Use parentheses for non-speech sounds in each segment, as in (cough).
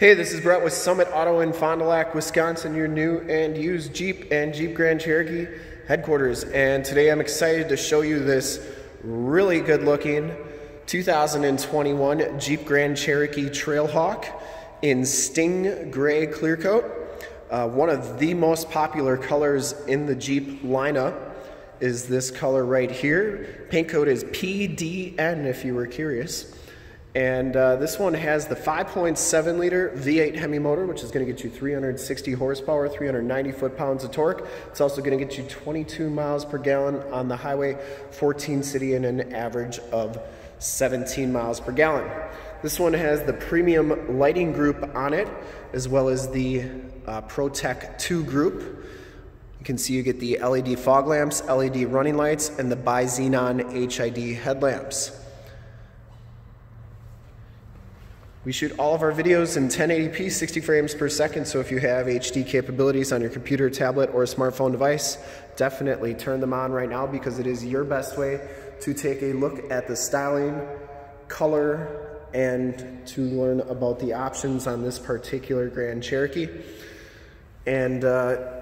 Hey, this is Brett with Summit Auto in Fond du Lac, Wisconsin, your new and used Jeep and Jeep Grand Cherokee headquarters. And today I'm excited to show you this really good looking 2021 Jeep Grand Cherokee Trailhawk in Sting Gray Clear Coat. Uh, one of the most popular colors in the Jeep lineup is this color right here. Paint code is PDN if you were curious. And uh, this one has the 5.7 liter V8 Hemi motor, which is going to get you 360 horsepower, 390 foot-pounds of torque. It's also going to get you 22 miles per gallon on the highway, 14 city, and an average of 17 miles per gallon. This one has the premium lighting group on it, as well as the uh, ProTech 2 group. You can see you get the LED fog lamps, LED running lights, and the bi-xenon HID headlamps. We shoot all of our videos in 1080p, 60 frames per second, so if you have HD capabilities on your computer, tablet, or smartphone device, definitely turn them on right now because it is your best way to take a look at the styling, color, and to learn about the options on this particular Grand Cherokee. And uh,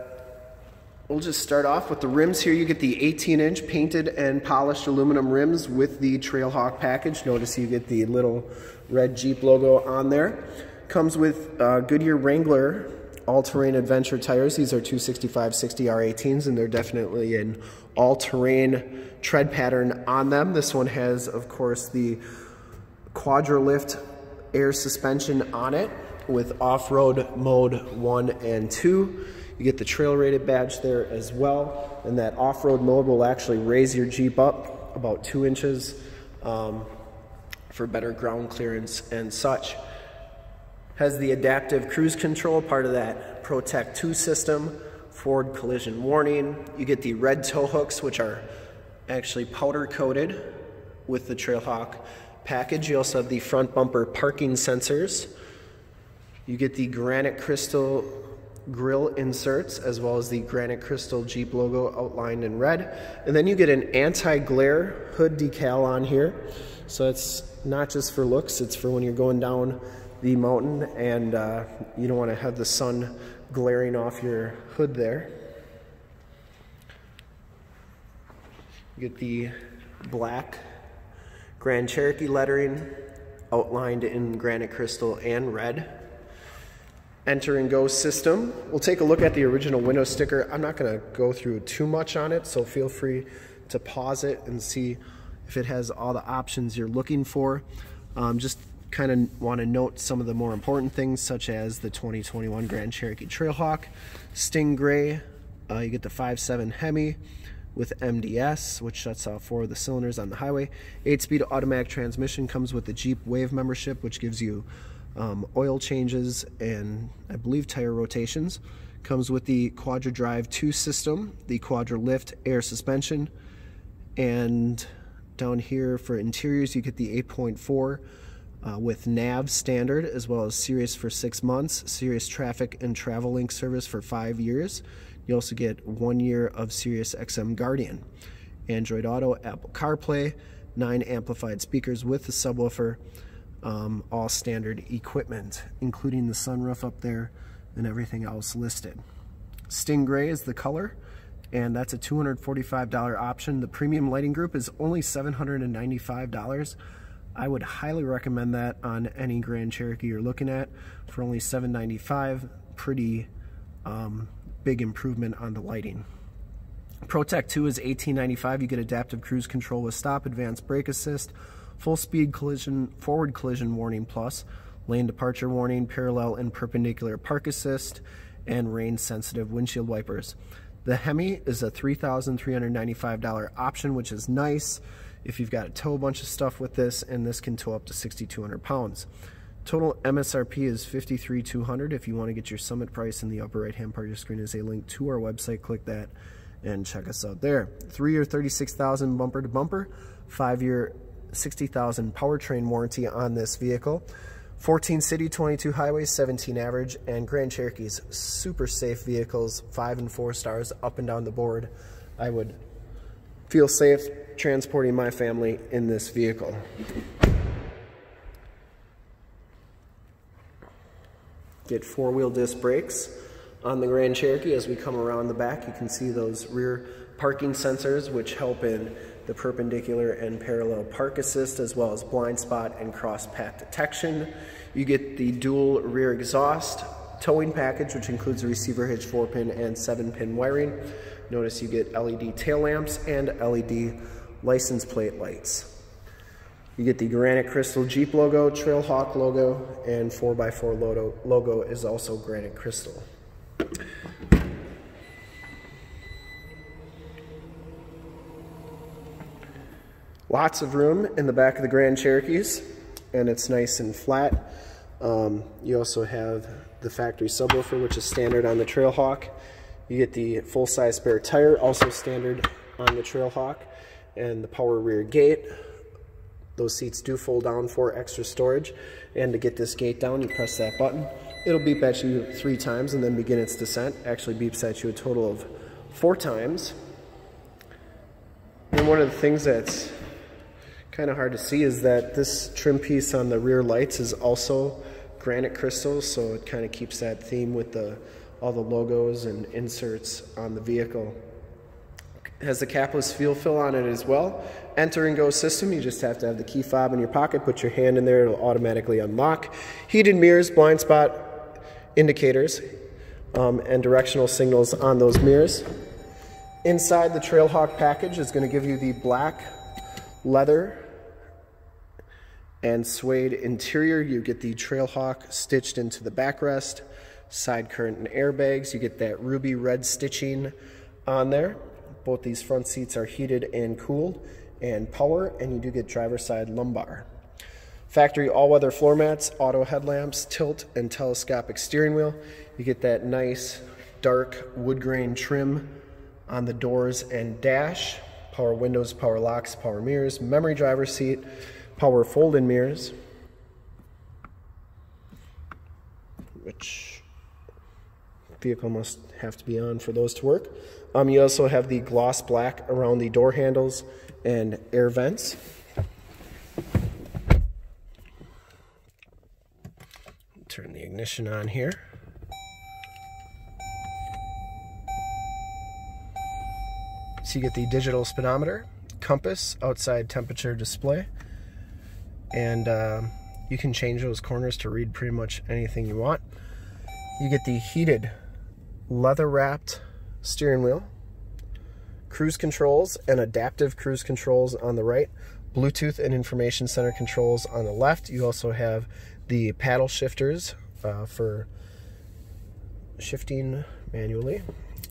We'll just start off with the rims here. You get the 18 inch painted and polished aluminum rims with the Trailhawk package. Notice you get the little red Jeep logo on there. Comes with uh, Goodyear Wrangler all-terrain adventure tires. These are 265 60 R18s and they're definitely an all-terrain tread pattern on them. This one has, of course, the Quadralift air suspension on it with off-road mode 1 and 2. You get the trail rated badge there as well. And that off-road mode will actually raise your Jeep up about two inches um, for better ground clearance and such. Has the adaptive cruise control, part of that ProTech 2 system, forward collision warning. You get the red tow hooks, which are actually powder coated with the Trailhawk package. You also have the front bumper parking sensors. You get the granite crystal grill inserts as well as the granite crystal Jeep logo outlined in red. And then you get an anti-glare hood decal on here. So it's not just for looks, it's for when you're going down the mountain and uh, you don't want to have the sun glaring off your hood there. You get the black Grand Cherokee lettering outlined in granite crystal and red enter and go system. We'll take a look at the original window sticker. I'm not gonna go through too much on it, so feel free to pause it and see if it has all the options you're looking for. Um, just kind of want to note some of the more important things such as the 2021 Grand Cherokee Trailhawk, Sting Gray, uh, you get the 5.7 Hemi with MDS, which shuts off four of the cylinders on the highway. 8-speed automatic transmission comes with the Jeep Wave membership, which gives you um, oil changes and I believe tire rotations. Comes with the Quadra Drive 2 system, the Quadra Lift air suspension, and down here for interiors you get the 8.4 uh, with nav standard as well as Sirius for six months, Sirius traffic and travel link service for five years. You also get one year of Sirius XM Guardian. Android Auto, Apple CarPlay, nine amplified speakers with the subwoofer, um, all standard equipment, including the sunroof up there and everything else listed. Sting Gray is the color, and that's a $245 option. The premium lighting group is only $795. I would highly recommend that on any Grand Cherokee you're looking at for only 795. Pretty um, big improvement on the lighting. ProTech 2 is 1895. You get adaptive cruise control with stop, advanced brake assist, full speed collision, forward collision warning plus, lane departure warning, parallel and perpendicular park assist, and rain sensitive windshield wipers. The Hemi is a $3,395 option, which is nice if you've got to tow a bunch of stuff with this, and this can tow up to 6,200 pounds. Total MSRP is 53,200. If you want to get your summit price in the upper right hand part of your screen is a link to our website. Click that and check us out there. Three year 36,000 bumper to bumper, five year 60,000 powertrain warranty on this vehicle. 14 city, 22 highway, 17 average, and Grand Cherokee's super safe vehicles, five and four stars up and down the board. I would feel safe transporting my family in this vehicle. Get four-wheel disc brakes on the Grand Cherokee. As we come around the back, you can see those rear parking sensors, which help in the perpendicular and parallel park assist, as well as blind spot and cross path detection. You get the dual rear exhaust towing package, which includes a receiver hitch 4-pin and 7-pin wiring. Notice you get LED tail lamps and LED license plate lights. You get the Granite Crystal Jeep logo, Trailhawk logo, and 4x4 logo, logo is also Granite Crystal. Lots of room in the back of the Grand Cherokees, and it's nice and flat. Um, you also have the factory subwoofer, which is standard on the Trailhawk. You get the full-size spare tire, also standard on the Trailhawk, and the power rear gate, those seats do fold down for extra storage. And to get this gate down, you press that button. It'll beep at you three times and then begin its descent. Actually beeps at you a total of four times. And one of the things that's kind of hard to see is that this trim piece on the rear lights is also granite crystals, so it kind of keeps that theme with the all the logos and inserts on the vehicle has the capless fuel fill on it as well. Enter and go system, you just have to have the key fob in your pocket, put your hand in there, it'll automatically unlock. Heated mirrors, blind spot indicators, um, and directional signals on those mirrors. Inside the Trailhawk package is going to give you the black leather and suede interior. You get the Trailhawk stitched into the backrest, side current and airbags. You get that ruby red stitching on there. Both these front seats are heated and cooled and power, and you do get driver side lumbar. Factory all-weather floor mats, auto headlamps, tilt and telescopic steering wheel. You get that nice dark wood grain trim on the doors and dash. Power windows, power locks, power mirrors, memory driver seat, power fold-in mirrors, which vehicle must have to be on for those to work. Um, you also have the gloss black around the door handles and air vents. Turn the ignition on here. So you get the digital speedometer, compass, outside temperature display, and uh, you can change those corners to read pretty much anything you want. You get the heated leather wrapped steering wheel, cruise controls and adaptive cruise controls on the right, Bluetooth and information center controls on the left. You also have the paddle shifters uh, for shifting manually.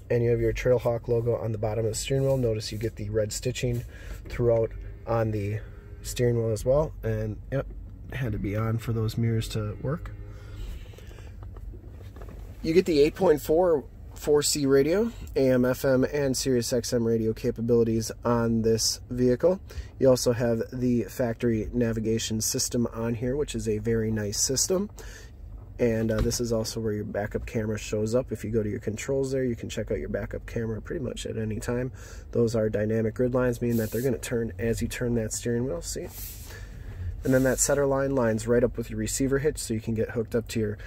And you have your Trailhawk logo on the bottom of the steering wheel. Notice you get the red stitching throughout on the steering wheel as well. And yep, had to be on for those mirrors to work. You get the 8.4 4C radio, AM, FM, and Sirius XM radio capabilities on this vehicle. You also have the factory navigation system on here, which is a very nice system. And uh, this is also where your backup camera shows up. If you go to your controls there, you can check out your backup camera pretty much at any time. Those are dynamic grid lines, meaning that they're going to turn as you turn that steering wheel. See? And then that center line lines right up with your receiver hitch, so you can get hooked up to your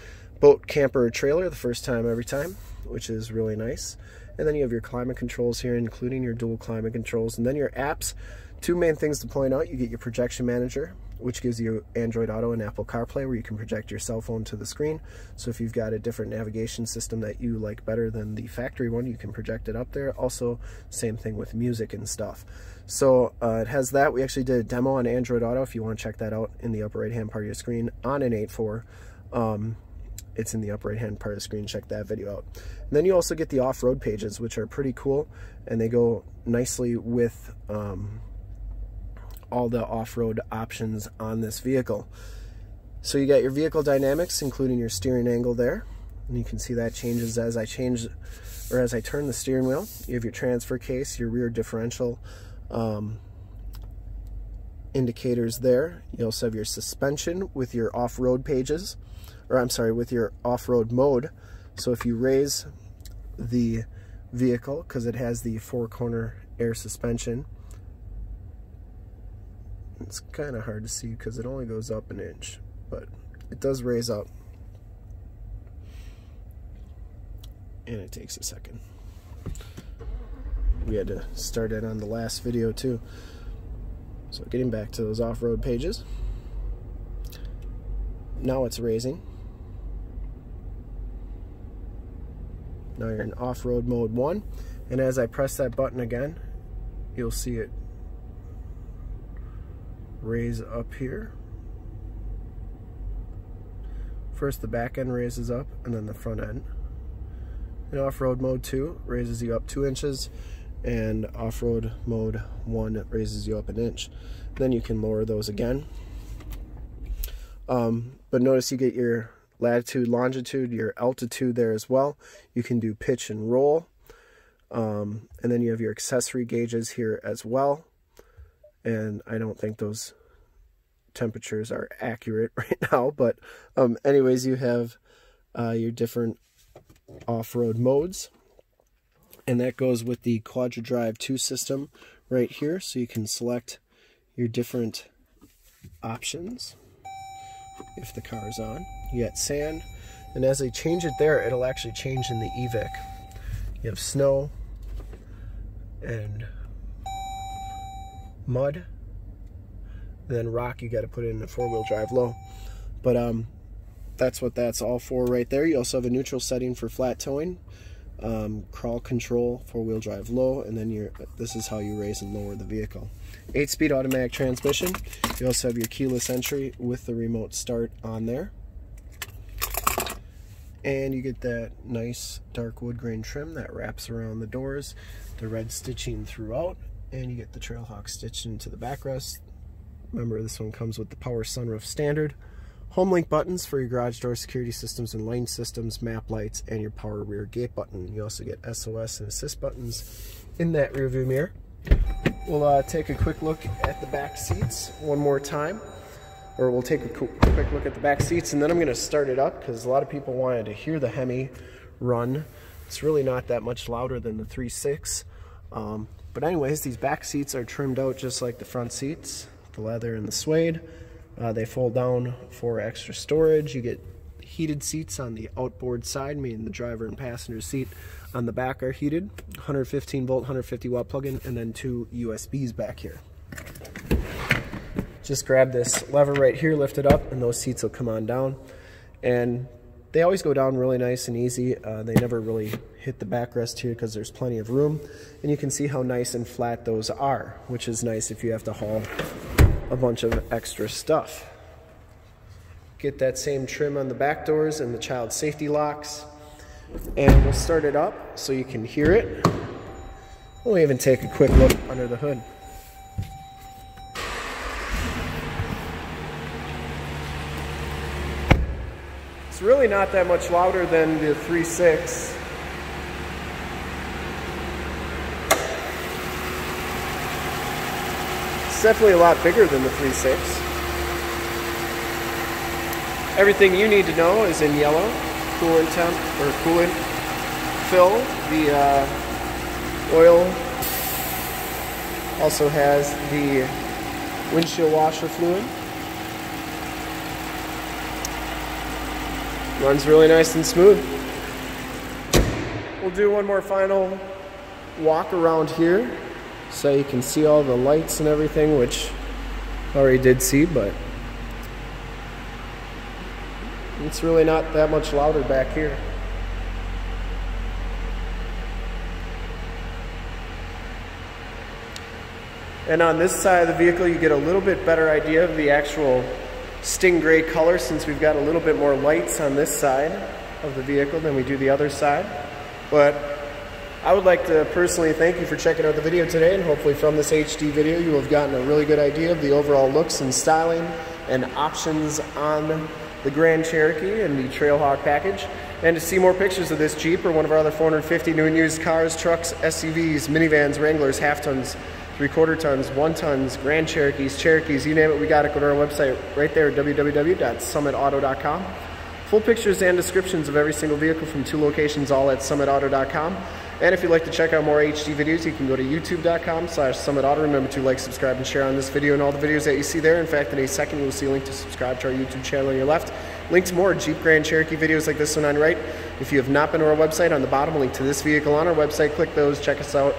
boat, camper, or trailer the first time every time which is really nice. And then you have your climate controls here, including your dual climate controls. And then your apps. Two main things to point out. You get your projection manager, which gives you Android Auto and Apple CarPlay, where you can project your cell phone to the screen. So if you've got a different navigation system that you like better than the factory one, you can project it up there. Also, same thing with music and stuff. So uh, it has that. We actually did a demo on Android Auto. If you want to check that out in the upper right-hand part of your screen on an 8.4. Um, it's in the upper right hand part of the screen. Check that video out. And then you also get the off-road pages, which are pretty cool, and they go nicely with um, all the off-road options on this vehicle. So you got your vehicle dynamics, including your steering angle there. And you can see that changes as I change, or as I turn the steering wheel. You have your transfer case, your rear differential um, indicators there. You also have your suspension with your off-road pages or I'm sorry, with your off-road mode. So if you raise the vehicle, because it has the four-corner air suspension, it's kind of hard to see because it only goes up an inch, but it does raise up. and it takes a second. We had to start it on the last video too. So getting back to those off-road pages. Now it's raising. Now you're in off-road mode one. And as I press that button again, you'll see it raise up here. First the back end raises up and then the front end. In off-road mode 2 raises you up 2 inches and off-road mode 1 raises you up an inch. Then you can lower those again. Um, but notice you get your latitude, longitude, your altitude there as well. You can do pitch and roll. Um, and then you have your accessory gauges here as well. And I don't think those temperatures are accurate (laughs) right now. But um, anyways, you have uh, your different off-road modes. And that goes with the QuadraDrive 2 system right here. So you can select your different options if the car is on. You got sand. And as they change it there, it'll actually change in the EVIC. You have snow and mud then rock you got to put in a four-wheel drive low. But um that's what that's all for right there. You also have a neutral setting for flat towing um, crawl control four-wheel drive low and then you're this is how you raise and lower the vehicle. Eight speed automatic transmission. You also have your keyless entry with the remote start on there. And you get that nice dark wood grain trim that wraps around the doors the red stitching throughout and you get the Trailhawk stitched into the backrest Remember, this one comes with the power sunroof standard. Home link buttons for your garage door security systems and lane systems, map lights, and your power rear gate button. You also get SOS and assist buttons in that rear view mirror. We'll uh, take a quick look at the back seats one more time. Or we'll take a quick look at the back seats and then I'm going to start it up because a lot of people wanted to hear the Hemi run. It's really not that much louder than the 3.6. Um, but anyways, these back seats are trimmed out just like the front seats the leather and the suede. Uh, they fold down for extra storage. You get heated seats on the outboard side, meaning the driver and passenger seat on the back are heated. 115 volt, 150 watt plug-in, and then two USBs back here. Just grab this lever right here, lift it up, and those seats will come on down. And they always go down really nice and easy. Uh, they never really hit the backrest here because there's plenty of room. And you can see how nice and flat those are, which is nice if you have to haul a bunch of extra stuff. Get that same trim on the back doors and the child safety locks. And we'll start it up so you can hear it. We'll even take a quick look under the hood. It's really not that much louder than the 3.6. It's definitely a lot bigger than the 3.6. Everything you need to know is in yellow. Coolant temp, or coolant fill. The uh, oil also has the windshield washer fluid. Runs really nice and smooth. We'll do one more final walk around here so you can see all the lights and everything, which I already did see, but it's really not that much louder back here. And on this side of the vehicle, you get a little bit better idea of the actual Sting Gray color since we've got a little bit more lights on this side of the vehicle than we do the other side. But I would like to personally thank you for checking out the video today and hopefully from this HD video you have gotten a really good idea of the overall looks and styling and options on the Grand Cherokee and the Trailhawk package. And to see more pictures of this Jeep or one of our other 450 new and used cars, trucks, SUVs, minivans, Wranglers, half tons, three quarter tons, one tons, Grand Cherokees, Cherokees, you name it, we got it. Go to our website right there, www.summitauto.com. Full pictures and descriptions of every single vehicle from two locations, all at summitauto.com. And if you'd like to check out more HD videos, you can go to youtube.com slash summitauto. Remember to like, subscribe, and share on this video and all the videos that you see there. In fact, in a second, you'll see a link to subscribe to our YouTube channel on your left. Link to more Jeep Grand Cherokee videos like this one on right. If you have not been to our website, on the bottom, link to this vehicle on our website. Click those, check us out,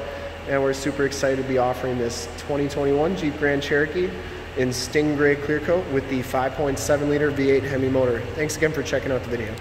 and we're super excited to be offering this 2021 Jeep Grand Cherokee in Sting Gray Clear Coat with the 5.7 liter V8 Hemi motor. Thanks again for checking out the video.